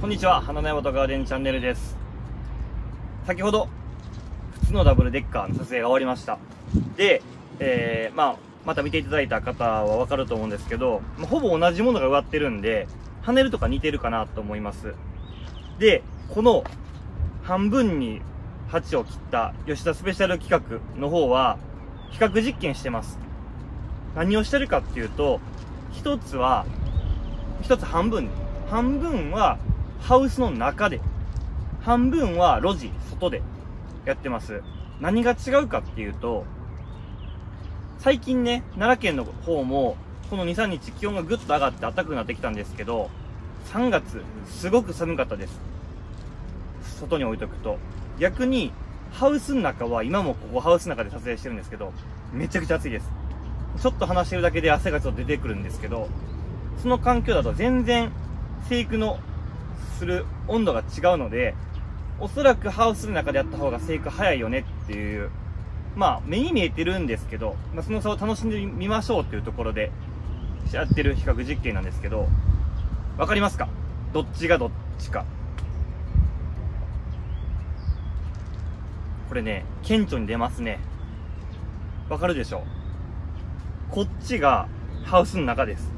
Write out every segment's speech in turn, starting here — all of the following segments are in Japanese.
こんにちは、花の山とガーデンチャンネルです。先ほど、普通のダブルデッカーの撮影が終わりました。で、えー、まあ、また見ていただいた方はわかると思うんですけど、まあほぼ同じものが植わってるんで、ハネルとか似てるかなと思います。で、この半分に鉢を切った吉田スペシャル企画の方は、比較実験してます。何をしてるかっていうと、一つは、一つ半分、半分はハウスの中で、半分は路地、外でやってます。何が違うかっていうと、最近ね、奈良県の方も、この2、3日気温がぐっと上がって暖かくなってきたんですけど、3月、すごく寒かったです。外に置いとくと。逆に、ハウスの中は、今もここハウスの中で撮影してるんですけど、めちゃくちゃ暑いです。ちょっと話してるだけで汗がちょっと出てくるんですけど、その環境だと全然生育のする温度が違うので、おそらくハウスの中でやった方が生育早いよねっていう、まあ目に見えてるんですけど、まあ、その差を楽しんでみましょうっていうところでやってる比較実験なんですけど、わかりますか？どっちがどっちか。これね、顕著に出ますね。わかるでしょう？こっちがハウスの中です。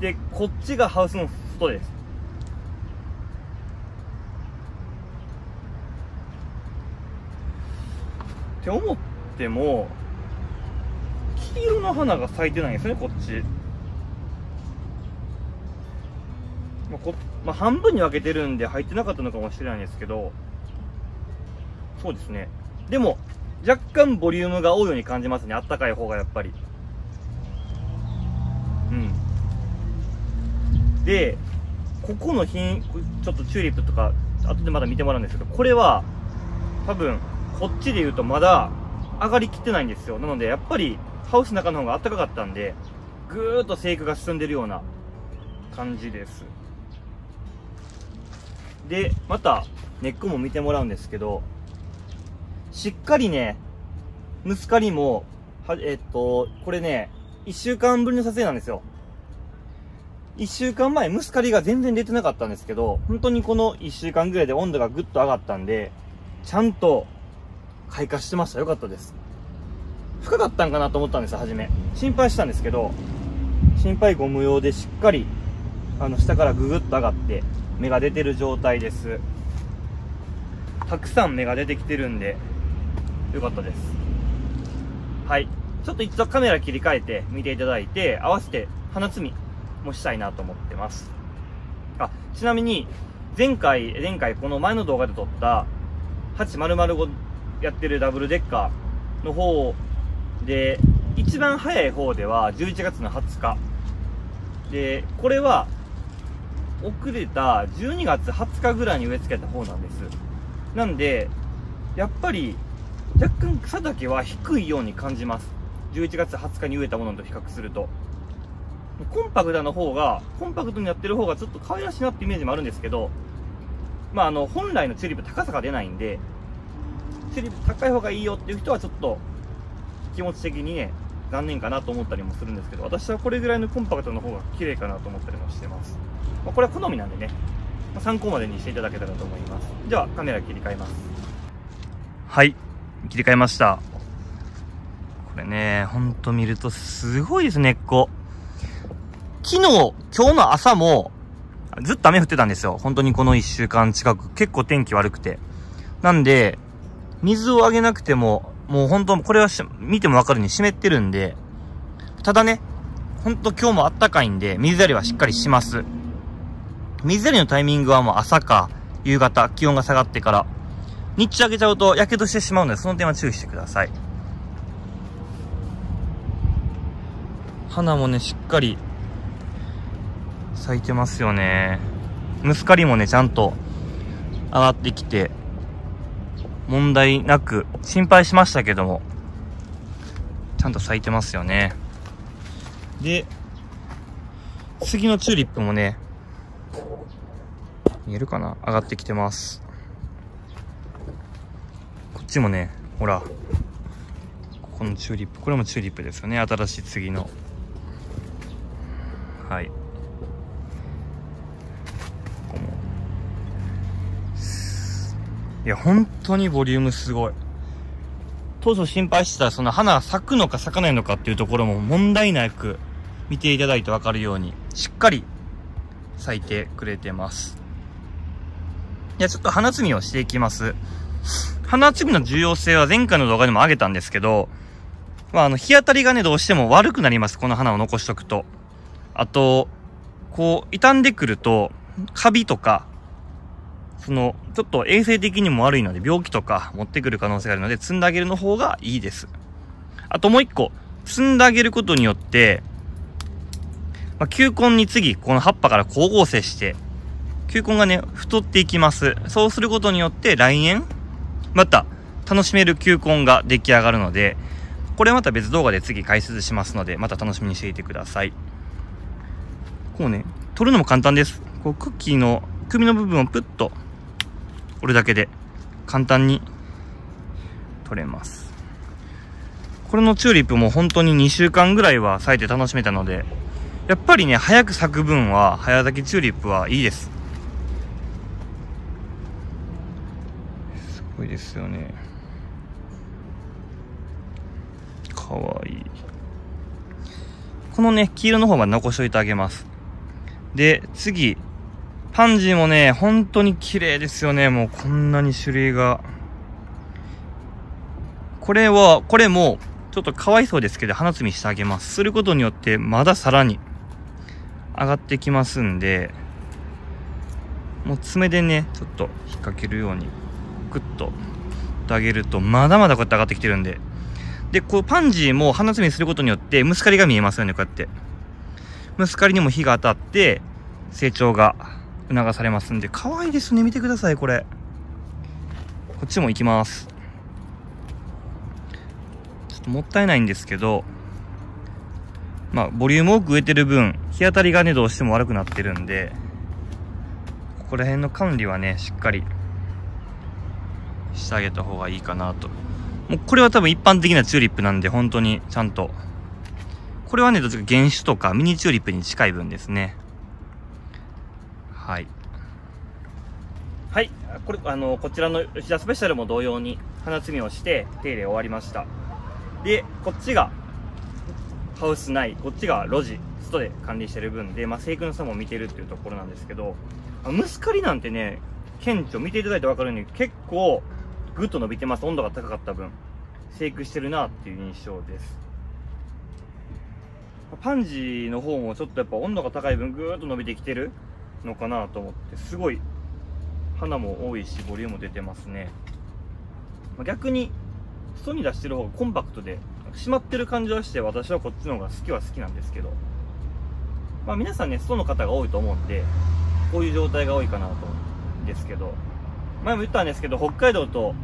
で、こっちがハウスの外です。って思っても、黄色の花が咲いてないんですね、こっち。まあこまあ、半分に分けてるんで入ってなかったのかもしれないんですけど、そうですね。でも、若干ボリュームが多いように感じますね。あったかい方がやっぱり。うん。で、ここの品、ちょっとチューリップとか、後でまだ見てもらうんですけど、これは、多分、こっちで言うとまだ上がりきってないんですよ。なので、やっぱり、ハウスの中の方が暖かかったんで、ぐーっと生育が進んでるような感じです。で、また、根っこも見てもらうんですけど、しっかりね、ムスカリも、は、えっと、これね、一週間ぶりの撮影なんですよ。一週間前、ムスカリが全然出てなかったんですけど、本当にこの一週間ぐらいで温度がぐっと上がったんで、ちゃんと開花してました。よかったです。深かったんかなと思ったんですよ、初め。心配したんですけど、心配ご無用でしっかり、あの、下からぐぐっと上がって、芽が出てる状態です。たくさん芽が出てきてるんで、よかったです。はい。ちょっと一度カメラ切り替えて見ていただいて、合わせて花摘みもしたいなと思ってます。あ、ちなみに、前回、前回この前の動画で撮った、8005やってるダブルデッカーの方で、一番早い方では11月の20日。で、これは、遅れた12月20日ぐらいに植え付けた方なんです。なんで、やっぱり、若干草丈は低いように感じます。11月20日に植えたものと比較すると。コンパクトの方が、コンパクトにやってる方がちょっと可愛らしいなってイメージもあるんですけど、まああの、本来のチューリップ高さが出ないんで、チューリップ高い方がいいよっていう人はちょっと、気持ち的にね、残念かなと思ったりもするんですけど、私はこれぐらいのコンパクトの方が綺麗かなと思ったりもしてます。まあ、これは好みなんでね、まあ参考までにしていただけたらと思います。では、カメラ切り替えます。はい、切り替えました。これね、ほんと見るとすごいです、根っこ。昨日、今日の朝も、ずっと雨降ってたんですよ。本当にこの1週間近く。結構天気悪くて。なんで、水をあげなくても、もう本当これはし見てもわかるに湿ってるんで、ただね、ほんと今日もあったかいんで、水やりはしっかりします。水やりのタイミングはもう朝か夕方、気温が下がってから。日中あげちゃうと火傷してしまうので、その点は注意してください。花もね、しっかり咲いてますよね。ムスカリもね、ちゃんと上がってきて、問題なく、心配しましたけども、ちゃんと咲いてますよね。で、次のチューリップもね、見えるかな？上がってきてます。こっちもね、ほら、このチューリップ、これもチューリップですよね。新しい次の。はい。いや、本当にボリュームすごい。当初心配してたその花咲くのか咲かないのかっていうところも問題なく見ていただいてわかるように、しっかり咲いてくれてます。いや、ちょっと花摘みをしていきます。花摘みの重要性は前回の動画でも上げたんですけど、まあ、あの、日当たりがね、どうしても悪くなります。この花を残しとくと。あと、こう、傷んでくると、カビとか、その、ちょっと衛生的にも悪いので、病気とか持ってくる可能性があるので、摘んであげるの方がいいです。あともう一個、摘んであげることによって、まあ、球根に次、この葉っぱから光合成して、球根がね、太っていきます。そうすることによって、来年、また、楽しめる球根が出来上がるので、これまた別動画で次解説しますので、また楽しみにしていてください。こうね、取るのも簡単です。こう、クッキーの首の部分をプッとこれだけで簡単に取れます。これのチューリップも本当に2週間ぐらいは咲いて楽しめたので、やっぱりね、早く咲く分は、早咲きチューリップはいいです。すごいですよね。かわいい。このね、黄色の方まで残しといてあげます。で、次、パンジーもね、本当に綺麗ですよね。もうこんなに種類が。これは、これも、ちょっとかわいそうですけど、花摘みしてあげます。することによって、まださらに上がってきますんで、もう爪でね、ちょっと引っ掛けるように、グッとあげると、まだまだこうやって上がってきてるんで。で、こう、パンジーも花摘みすることによって、ムスカリが見えますよね、こうやって。ムスカリにも火が当たって、成長が促されますんで、可愛いですね。見てください、これ。こっちも行きます。ちょっともったいないんですけど、まあ、ボリューム多く植えてる分、日当たりがね、どうしても悪くなってるんで、ここら辺の管理はね、しっかりしてあげた方がいいかなと。もうこれは多分一般的なチューリップなんで、本当にちゃんと。これはね、どっちか原種とかミニチューリップに近い分ですね。はい。はい。これ、あの、こちらの吉田スペシャルも同様に花摘みをして手入れ終わりました。で、こっちがハウス内、こっちが路地、外で管理してる分で、まあ、生育の差も見てるっていうところなんですけど、ムスカリなんてね、顕著、見ていただいて分かるように結構ぐっと伸びてます。温度が高かった分。生育してるなっていう印象です。パンジーの方もちょっとやっぱ温度が高い分ぐーっと伸びてきてるのかなと思ってすごい花も多いしボリューム出てますね。逆に外に出してる方がコンパクトで締まってる感じはして私はこっちの方が好きは好きなんですけど。まあ皆さんね外の方が多いと思うんでこういう状態が多いかなと思うんですけど。前も言ったんですけど北海道と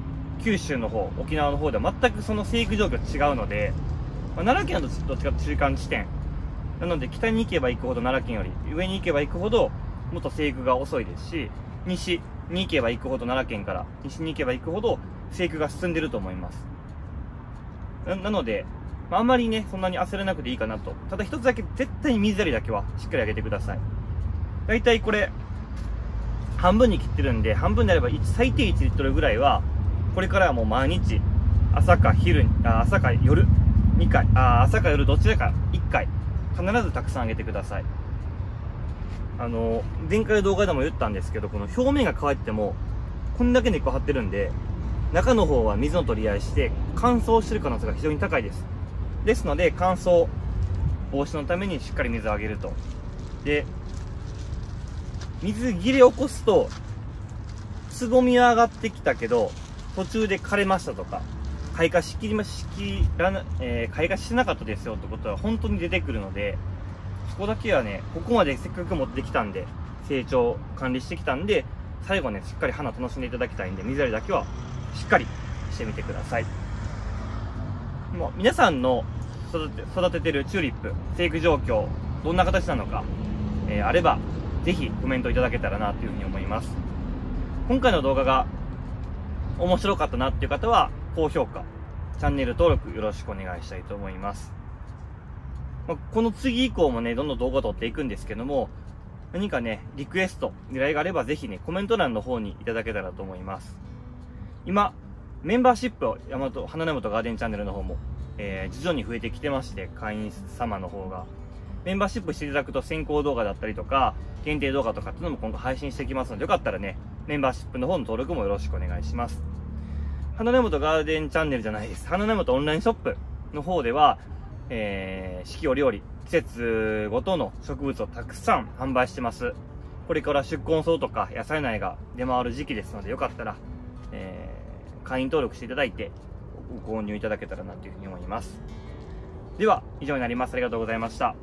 九州の方沖縄の方では全くその生育状況違うので、まあ、奈良県はどっちかと中間地点。なので北に行けば行くほど奈良県より上に行けば行くほどもっと生育が遅いですし、西に行けば行くほど奈良県から西に行けば行くほど生育が進んでると思います。なので、まあ、あんまりね、そんなに焦らなくていいかなと。ただ一つだけ、絶対に水やりだけはしっかりあげてください。だいたいこれ、半分に切ってるんで、半分であれば最低1リットルぐらいは、これからはもう毎日、朝か昼、あ朝か夜、2回、あ朝か夜どちらか1回、必ずたくさんあげてください。あの、前回の動画でも言ったんですけど、この表面が乾いても、こんだけ根っこ張ってるんで、中の方は水の取り合いして、乾燥してる可能性が非常に高いです。ですので、乾燥防止のためにしっかり水をあげると。で、水切れ起こすと、つぼみは上がってきたけど、途中で枯れましたとか、開花しきりま、しきらな、えー、開花してなかったですよってことは本当に出てくるので、そこだけはね、ここまでせっかく持ってきたんで、成長管理してきたんで、最後ね、しっかり花楽しんでいただきたいんで、水やりだけはしっかりしてみてください。もう皆さんの育て育ててるチューリップ、生育状況、どんな形なのか、えー、あれば、ぜひコメントいただけたらなというふうに思います。今回の動画が面白かったなっていう方は、高評価、チャンネル登録よろしくお願いしたいと思います。まあ、この次以降もね、どんどん動画撮っていくんですけども、何かね、リクエスト、依頼があればぜひね、コメント欄の方にいただけたらと思います。今、メンバーシップを、大和、花根本ガーデンチャンネルの方も、えー、徐々に増えてきてまして、会員様の方が。メンバーシップしていただくと先行動画だったりとか、限定動画とかっていうのも今後配信していきますので、よかったらね、メンバーシップの方の登録もよろしくお願いします。花根本ガーデンチャンネルじゃないです。花根本オンラインショップの方では、えー、四季折々、季節ごとの植物をたくさん販売してます。これから宿根草とか野菜苗が出回る時期ですので、よかったら、えー、会員登録していただいて、ご購入いただけたらなというふうに思います。では、以上になります。ありがとうございました。